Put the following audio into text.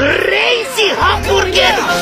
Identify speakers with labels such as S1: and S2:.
S1: Crazy Hamburger!